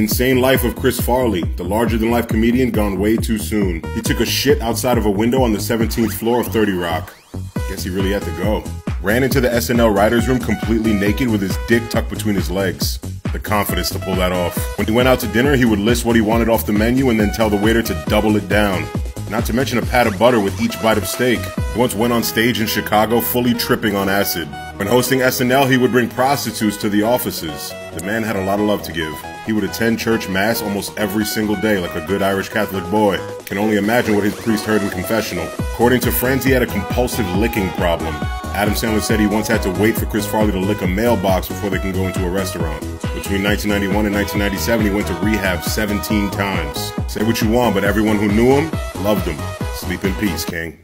Insane Life of Chris Farley, the larger than life comedian gone way too soon. He took a shit outside of a window on the 17th floor of 30 Rock. Guess he really had to go. Ran into the SNL writer's room completely naked with his dick tucked between his legs. The confidence to pull that off. When he went out to dinner, he would list what he wanted off the menu and then tell the waiter to double it down. Not to mention a pat of butter with each bite of steak. He once went on stage in Chicago fully tripping on acid. When hosting SNL, he would bring prostitutes to the offices. The man had a lot of love to give. He would attend church mass almost every single day like a good Irish Catholic boy. Can only imagine what his priest heard in confessional. According to friends, he had a compulsive licking problem. Adam Sandler said he once had to wait for Chris Farley to lick a mailbox before they can go into a restaurant. Between 1991 and 1997, he went to rehab 17 times. Say what you want, but everyone who knew him loved him. Sleep in peace, King.